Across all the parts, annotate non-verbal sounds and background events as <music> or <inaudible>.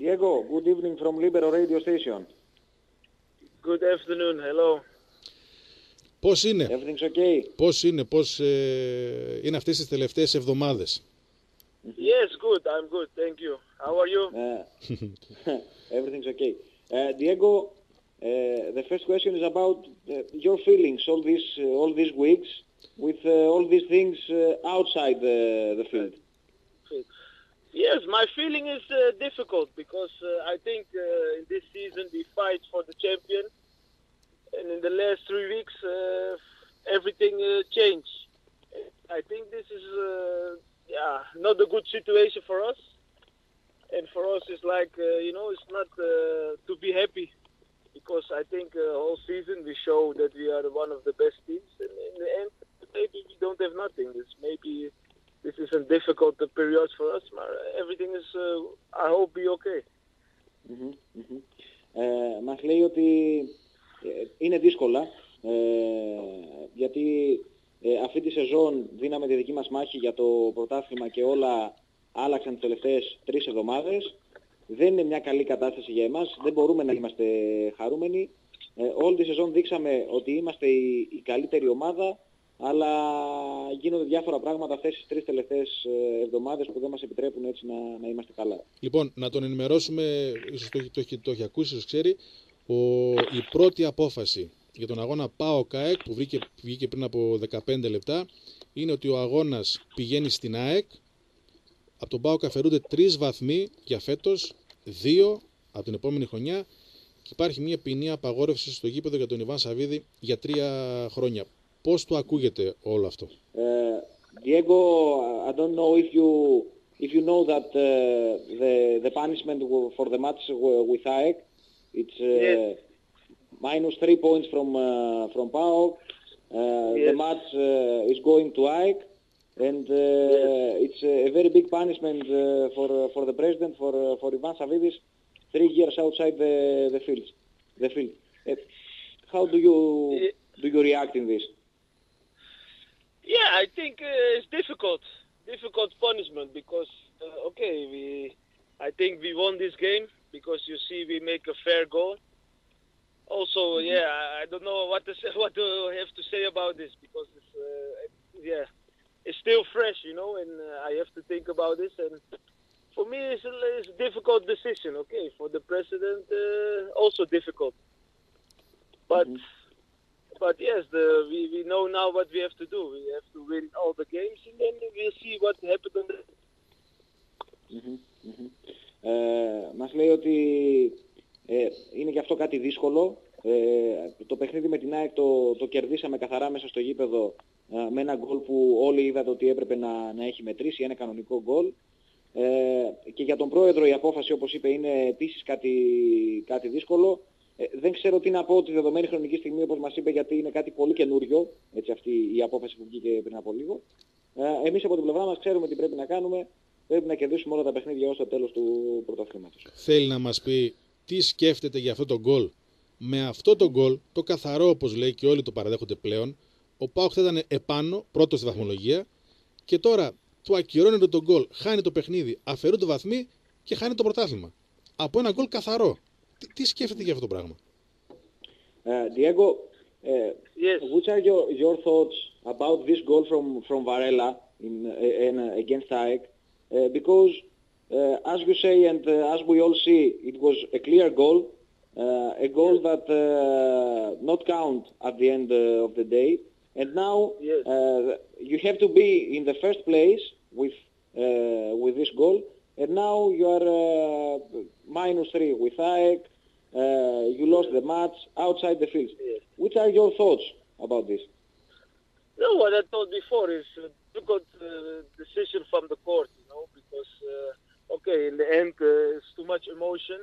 Diego, good evening from Libero radio station. Good afternoon. Hello. Πώς είναι, Everything's okay? πώς είναι, πώς ε, είναι αυτές τις τελευταίες εβδομάδες. Yes, good. I'm good. Thank you. How are you? Uh, <laughs> everything's okay. Uh, Diego, uh, the first question is about uh, your feelings all these uh, all these weeks with uh, all these things uh, outside the, the field. Yes, my feeling is uh, difficult because uh, I think uh, in this season we fight for the champion, and in the last three weeks uh, everything uh, changed. I think this is uh, yeah not a good situation for us, and for us it's like you know it's not to be happy because I think whole season we show that we are one of the best teams, and in the end maybe we don't have nothing. It's maybe this is a difficult uh, period for us, but everything is uh, I hope be okay. Μμμ, μμμ. Ε, μας λέει ότι ε, είναι δύσκολα ε, γιατί ε, αυτή τη σεζόν δίναμε τη δική μας μάχη για το πρωτάθλημα και όλα άλλαξαν τις τελευταίες τρεις εβδομάδες. Δεν είναι μια καλή κατάσταση για εμάς, δεν μπορούμε να είμαστε χαρούμενοι. Ε, όλη τη σεζόν δείξαμε ότι είμαστε η, η καλύτερη ομάδα αλλά γίνονται διάφορα πράγματα αυτές τις τρεις τελευταίες ε, εβδομάδες που δεν μας επιτρέπουν έτσι να, να είμαστε καλά. Λοιπόν, να τον ενημερώσουμε, ίσως το, έχει- το, έχει- το έχει ακούσει, ίσως ξέρει, ο, η πρώτη απόφαση για τον αγώνα ΠΑΟ ΚΑΕΚ που βγήκε, βγήκε πριν από 15 λεπτά είναι ότι ο αγώνας πηγαίνει στην ΑΕΚ. Από τον ΠΑΟΚ αφαιρούνται τρεις βαθμοί για φέτος, δύο από την επόμενη χρονιά και υπάρχει μια ποινή απαγόρευση στο γήπεδο για τον Ιβάν Σαββίδη για τρία χρόνια. Πώς του ακούγεται όλο αυτό. Uh, Diego, I don't know if you if you know that uh, the the punishment w- for the match w- with AEK, it's uh, Yes. minus three points from uh, from PAOK. Uh, The Yes. match uh, is going to AEK, and uh, it's a very big punishment uh, for uh, for the president for uh, for Ivan Savidis, three years outside the the field. The field. Uh, how do you Ye- do you react in this? Yeah, I think uh, it's difficult, difficult punishment because uh, okay, we, I think we won this game because you see we make a fair goal. Also, yeah, I don't know what to <laughs> say, what to have to say about this because it's, uh, yeah, it's still fresh, you know, and uh, I have to think about this. And for me, it's a, it's a difficult decision. Okay, for the president, uh, also difficult. But but yes, the, we, we know now what we have to do. We have to win all the games, and then we'll see what happens on the Μμμ, μμμ. Ε, μας λέει ότι ε, είναι και αυτό κάτι δύσκολο. Ε, το παιχνίδι με την ΑΕΚ το, το κερδίσαμε καθαρά μέσα στο γήπεδο ε, με ένα γκολ που όλοι είδατε ότι έπρεπε να, να έχει μετρήσει, ένα κανονικό γκολ. Ε, και για τον πρόεδρο η απόφαση όπως είπε είναι επίσης κάτι, κάτι δύσκολο. Ε, δεν ξέρω τι να πω τη δεδομένη χρονική στιγμή όπως μας είπε γιατί είναι κάτι πολύ καινούριο έτσι αυτή η απόφαση που βγήκε πριν από λίγο. Ε, εμείς από την πλευρά μας ξέρουμε τι πρέπει να κάνουμε. Πρέπει να κερδίσουμε όλα τα παιχνίδια ως το τέλος του πρωταθλήματος. θέλει να μας πει τι σκέφτεται για αυτό το γκολ. Με αυτό το γκολ, το καθαρό όπως λέει και όλοι το παραδέχονται πλέον, ο Πάοκ θα ήταν επάνω, πρώτος στη βαθμολογία και τώρα του ακυρώνεται το γκολ, χάνει το παιχνίδι, αφαιρούνται βαθμοί και χάνει το πρωτάθλημα. Από ένα γκολ καθαρό. Τι, τι σκέφτεται για αυτό το πράγμα. Uh, Diego, uh, Yes. which are your, your thoughts about this goal from, from Varela in, uh, in, uh, against AEK? Uh, because, uh, as you say and uh, as we all see, it was a clear goal, uh, a goal that uh, not count at the end uh, of the day. And now Yes. uh, you have to be in the first place with, uh, with this goal. And now you are uh, minus three with AEK. Uh, you lost the match outside the field. Yes. Which are your thoughts about this? No, what I told before is difficult uh, decision from the court, you know, because uh, okay, in the end uh, it's too much emotion.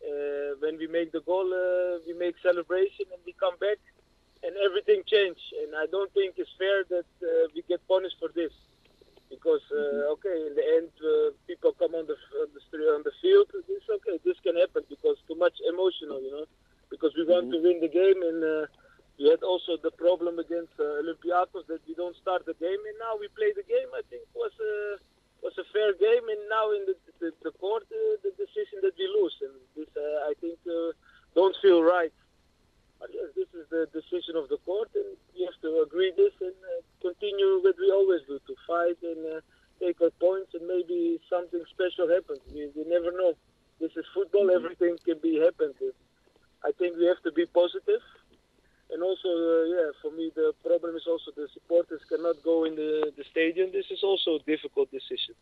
Uh, when we make the goal, uh, we make celebration and we come back, and everything changed. And I don't think it's fair that uh, we get punished for this, because uh, okay, in the end uh, people come on the on the street on the field. It's okay, this can happen because too much emotional, you know, because we want to win the game and. Uh, we had also the problem against uh, Olympiacos that we don't start the game, and now we play the game. I think was a was a fair game, and now in the the, the court uh, the decision that we lose. And this I think don't feel right. But yes, this is the decision of the court, and we have to agree this and uh, continue what we always do to fight and uh, take our points, and maybe something special happens. We, we never know. This is football; everything can be happened. I think we have to be positive, and also, uh, yeah, for me the problem is also the supporters cannot go in the, the stadium. This is also a difficult decision.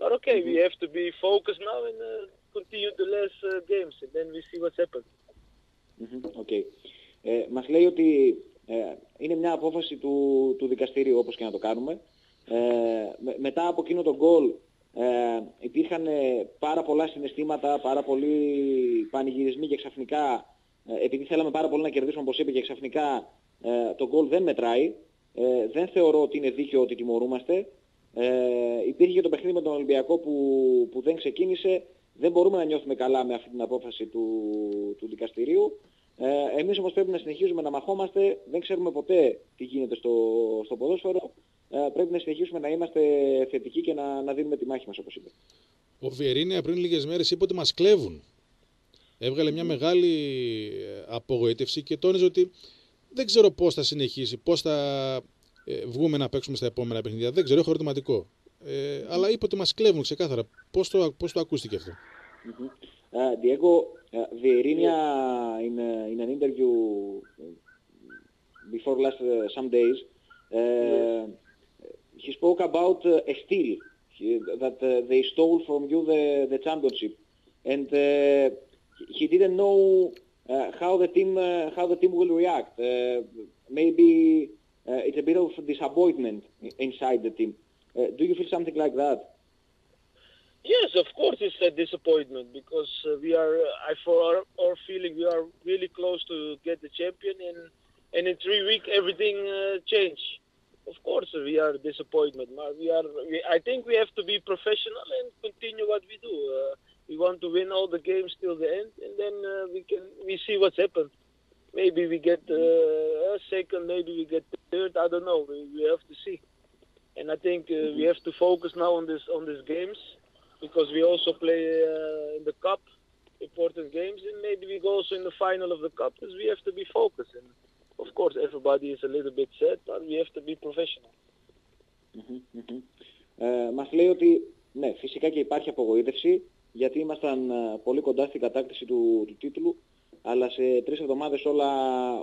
But okay, we have to be focused now and uh, continue the last uh, games, and then we see what's happened. Μμμ, οκ. Ε, μας λέει ότι ε, είναι μια απόφαση του, του δικαστηρίου όπως και να το κάνουμε. Ε, με- μετά από εκείνο το γκολ ε, υπήρχαν ε, πάρα πολλά συναισθήματα, πάρα πολλοί πανηγυρισμοί και ξαφνικά, ε, επειδή θέλαμε πάρα πολύ να κερδίσουμε όπως είπε και ξαφνικά ε, το γκολ δεν μετράει. Ε, δεν θεωρώ ότι είναι δίκαιο ότι τιμωρούμαστε. Ε, υπήρχε και το παιχνίδι με τον Ολυμπιακό που, που δεν ξεκίνησε. Δεν μπορούμε να νιώθουμε καλά με αυτή την απόφαση του, του δικαστηρίου. Ε, εμείς όμως πρέπει να συνεχίζουμε να μαχόμαστε. Δεν ξέρουμε ποτέ τι γίνεται στο, στο ποδόσφαιρο. Ε, πρέπει να συνεχίσουμε να είμαστε θετικοί και να, να δίνουμε τη μάχη μας όπως είπε. Ο Βιερίνια πριν λίγες μέρες είπε ότι μας κλέβουν. Έβγαλε μια μεγάλη ε, απογοήτευση και τόνιζε ότι δεν ξέρω πώς θα συνεχίσει, πώς θα ε, βγούμε να παίξουμε στα επόμενα παιχνίδια. Δεν ξέρω, έχω ερωτηματικό. Ε, αλλά είπε ότι μας κλέβουν ξεκάθαρα. Πώς το, πώς το ακούστηκε αυτό; Mhm. Uh, Diego, uh, Vieirinha in, uh, in an interview before last uh, some days, uh, he spoke about uh, a steal he, that uh, they stole from you the, the championship, and uh, he didn't know uh, how the team uh, how the team will react. Uh, maybe uh, it's a bit of disappointment inside the team. Uh, do you feel something like that? Yes, of course, it's a disappointment because uh, we are, uh, I for our, our feeling, we are really close to get the champion, and and in three weeks everything uh, change. Of course, uh, we are disappointment. but We are. We, I think we have to be professional and continue what we do. Uh, we want to win all the games till the end, and then uh, we can we see what's happened. Maybe we get uh, second, maybe we get third. I don't know. We, we have to see. And I think uh, we have to focus now on this on these games because we also play uh, in the cup important games and maybe we go also in the final of the cup because we have to be focused and of course everybody is a little bit sad but we have to be professional Μμμ, μμμ. Ε, μας λέει ότι ναι, φυσικά και υπάρχει απογοήτευση γιατί ήμασταν ε, πολύ κοντά στην κατάκτηση του, του τίτλου αλλά σε τρεις εβδομάδες όλα,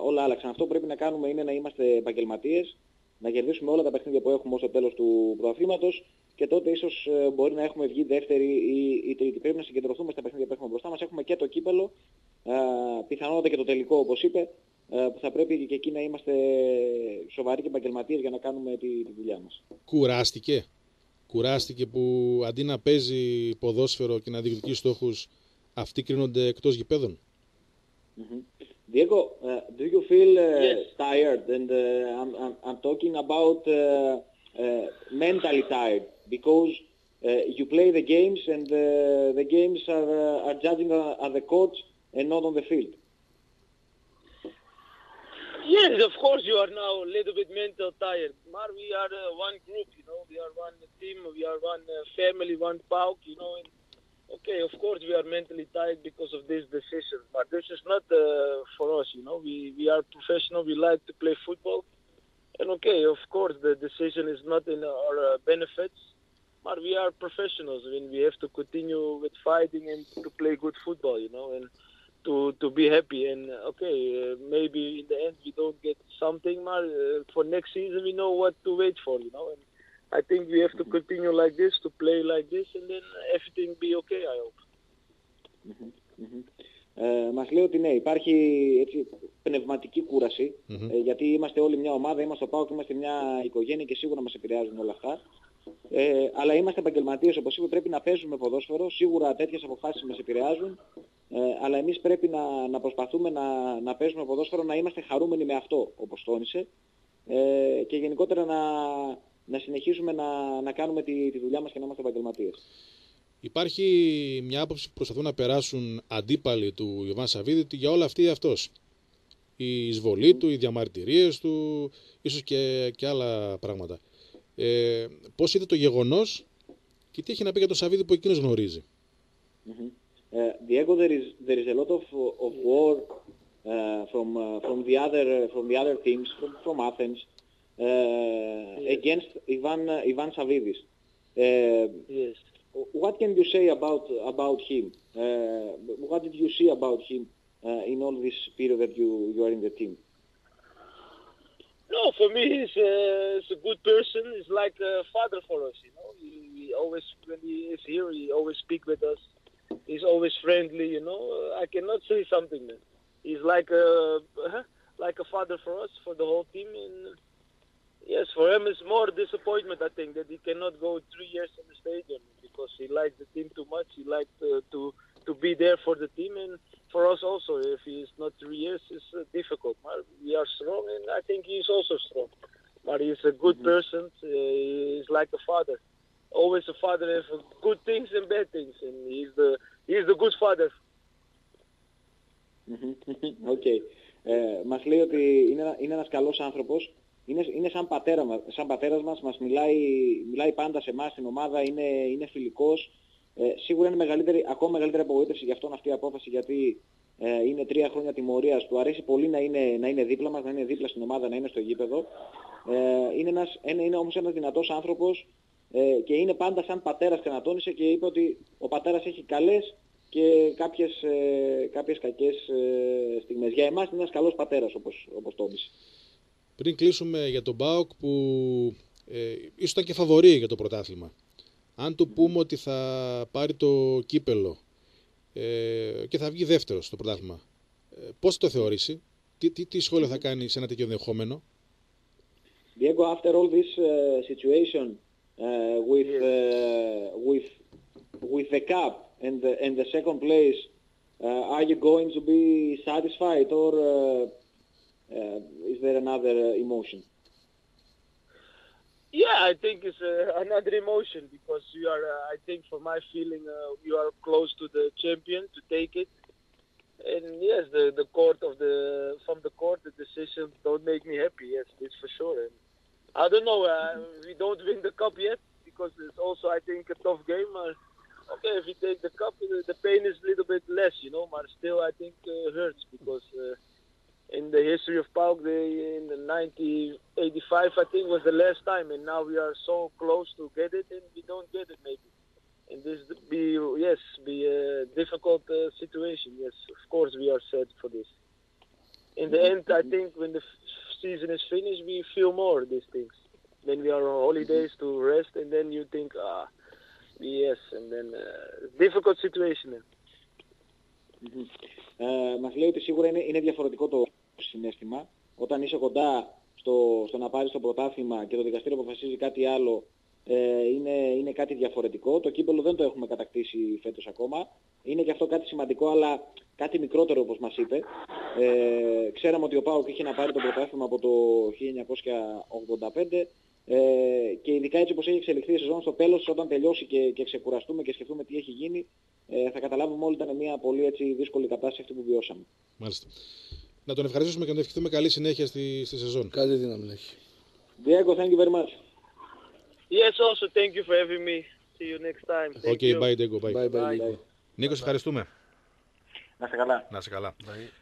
όλα άλλαξαν. Αυτό που πρέπει να κάνουμε είναι να είμαστε επαγγελματίες, να κερδίσουμε όλα τα παιχνίδια που έχουμε ως το τέλος του πρωταθλήματος και τότε ίσως ε, μπορεί να έχουμε βγει δεύτερη ή, ή τρίτη. Πρέπει να συγκεντρωθούμε στα παιχνίδια που έχουμε μπροστά μας. Έχουμε και το κύπελο, ε, πιθανότατα και το τελικό όπως είπε, ε, που θα πρέπει και εκεί να είμαστε σοβαροί και επαγγελματίες για να κάνουμε τη, τη δουλειά μας. Κουράστηκε. Κουράστηκε που αντί να παίζει ποδόσφαιρο και να διεκδικεί στόχους, αυτοί κρίνονται εκτός γηπέδων. Mhm. Diego, uh, do you feel uh, Yes. tired? And uh, I'm, I'm, I'm talking about uh, uh, mentally tired because uh, you play the games and uh, the games are, uh, are judging uh, at the court and not on the field. yes of course you are now a little bit mental tired. Mar, we are uh, one group you know. We are one team we are one uh, family one pauk you know and okay of course we are mentally tired because of this decision but this is not uh, for us you know. We we are professional. We like to play football and okay, of course, the decision is not in our uh, benefits, but we are professionals. I mean, we have to continue with fighting and to play good football, you know, and to to be happy. And uh, okay, uh, maybe in the end we don't get something, but for next season we know what to wait for, you know. And I think we have to mm-hmm. continue like this, to play like this, and then everything be okay. I hope. Mm-hmm. Mm-hmm. Ε, μας λέει ότι ναι, υπάρχει έτσι, πνευματική κούραση, Μμμ. ε, γιατί είμαστε όλοι μια ομάδα, είμαστε ο ΠΑΟΚ, είμαστε μια οικογένεια και σίγουρα μας επηρεάζουν όλα αυτά. Ε, αλλά είμαστε επαγγελματίες, όπως είπε, πρέπει να παίζουμε ποδόσφαιρο, σίγουρα τέτοιες αποφάσεις μας επηρεάζουν, ε, αλλά εμείς πρέπει να, να προσπαθούμε να, να παίζουμε ποδόσφαιρο, να είμαστε χαρούμενοι με αυτό, όπως τόνισε, ε, και γενικότερα να, να συνεχίσουμε να, να κάνουμε τη, τη δουλειά μας και να είμαστε επαγγελματίες. Υπάρχει μια άποψη που προσπαθούν να περάσουν αντίπαλοι του Ιωβάν Σαββίδη ότι για όλα αυτή αυτός. Η εισβολή του, οι διαμαρτυρίες του, ίσως και, και άλλα πράγματα. Ε, πώς είδε το γεγονός και τι έχει να πει για τον Σαββίδη που εκείνος γνωρίζει. Mhm. Uh, Diego, there is there is a lot of of war uh, from uh, from the other from the other teams from, from Athens uh, against Ivan uh, Ivan Savidis. Uh, Yes. What can you say about about him? Uh, what did you see about him uh, in all this period that you you are in the team? No, for me, he's, uh, he's a good person. He's like a father for us, you know. He, he always, when he is here, he always speak with us. He's always friendly, you know. I cannot say something. He's like a, <laughs> like a father for us, for the whole team. And yes, for him, it's more disappointment, I think, that he cannot go three years in the stadium because he likes the team too much. He likes uh, to to be there for the team and for us also. If he is not three years, it's uh, difficult. But we are strong, and I think he is also strong. But he's a good person. Uh, he's like a father. Always a father of good things and bad things, and he's the he's the good father. Οκ. <laughs> Ε, μας λέει ότι είναι, ένα- είναι ένας καλός άνθρωπος. Είναι, είναι σαν, πατέρα, μας- σαν πατέρας μας, μας μιλάει, μιλάει πάντα σε εμάς στην ομάδα, είναι, είναι φιλικός. Ε, σίγουρα είναι μεγαλύτερη, ακόμα μεγαλύτερη απογοήτευση για αυτόν αυτή η απόφαση γιατί ε, είναι τρία χρόνια τιμωρίας. Του αρέσει πολύ να είναι, να είναι δίπλα μας, να είναι δίπλα στην ομάδα, να είναι στο γήπεδο. Ε, είναι, ένας, είναι, είναι όμως ένας δυνατός άνθρωπος ε, και είναι πάντα σαν πατέρας κανατώνησε και είπε ότι ο πατέρας έχει καλές και κάποιες, ε, κάποιες κακές ε, στιγμές. Για εμάς είναι ένας καλός πατέρας όπως, όπως το έπεισε. Πριν κλείσουμε για τον Μπάουκ που ε, ίσως ήταν και φαβορεί για το πρωτάθλημα. Αν του πούμε ότι θα πάρει το κύπελο ε, και θα βγει δεύτερος στο πρωτάθλημα, ε, πώς θα το θεωρήσει, τι, τι, τι σχόλιο θα κάνει σε ένα τέτοιο ενδεχόμενο; Diego, after all this uh, situation uh, with, uh, with, with the cup and the, and the second place, uh, are you going to be satisfied or uh, uh, is there another uh, emotion? Yeah, I think it's uh, another emotion because you are. Uh, I think, for my feeling, uh, you are close to the champion to take it. And yes, the the court of the from the court, the decisions don't make me happy. Yes, it's for sure. And I don't know. Uh, we don't win the cup yet because it's also, I think, a tough game. Uh, okay, if we take the cup, the, the pain is a little bit less, you know. But still, I think uh, hurts because Uh, in the history of PAOK, they, in the 1985, I think, was the last time, and now we are so close to get it, and we don't get it maybe. And this be yes, be a difficult uh, situation. Yes, of course we are sad for this. In the end, I think when the f- season is finished, we feel more these things. Then we are on holidays to rest, and then you think, ah, yes, and then uh, difficult situation. Then. Ε, μας λέει ότι σίγουρα είναι, είναι διαφορετικό το συνέστημα. Όταν είσαι κοντά στο, στο να πάρεις το πρωτάθλημα και το δικαστήριο αποφασίζει κάτι άλλο, ε, είναι, είναι κάτι διαφορετικό. Το κύπελο δεν το έχουμε κατακτήσει φέτος ακόμα. Είναι και αυτό κάτι σημαντικό, αλλά κάτι μικρότερο όπως μας είπε. Ε, ξέραμε ότι ο Πάοκ είχε να πάρει το πρωτάθλημα από το 1985 ε, και ειδικά έτσι όπως έχει εξελιχθεί η σεζόν στο τέλος, όταν τελειώσει και, και ξεκουραστούμε και σκεφτούμε τι έχει γίνει, ε, θα καταλάβουμε όλοι ήταν μια πολύ έτσι, δύσκολη κατάσταση αυτή που βιώσαμε. Μάλιστα. Να τον ευχαριστήσουμε και να του ευχηθούμε καλή συνέχεια στη, στη σεζόν. Καλή δύναμη να έχει. Diego, thank you very much. Yes, also thank you for having me. See you next time. Thank Okay, you. bye, Diego, bye. Bye bye. Bye. Νίκο. Νίκος, ευχαριστούμε. Να είστε καλά. Να είσαι καλά. Bye.